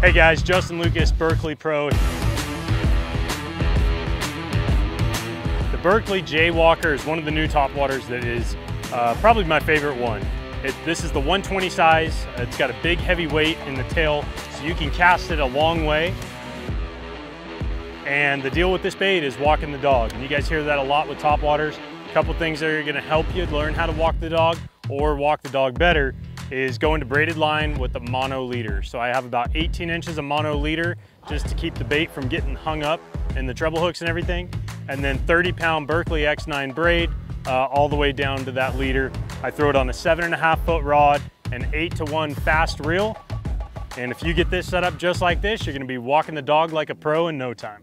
Hey guys, Justin Lucas, Berkley Pro. The Berkley J Walker is one of the new top waters that is uh, probably my favorite one. It, this is the 120 size. It's got a big heavy weight in the tail, so you can cast it a long way. And the deal with this bait is walking the dog. And you guys hear that a lot with top waters. A couple things that are gonna help you learn how to walk the dog or walk the dog better is going to braided line with a mono leader. So I have about 18 inches of mono leader just to keep the bait from getting hung up in the treble hooks and everything. And then 30 pound Berkley X9 braid uh, all the way down to that leader. I throw it on a seven and a half foot rod, an eight to one fast reel. And if you get this set up just like this, you're gonna be walking the dog like a pro in no time.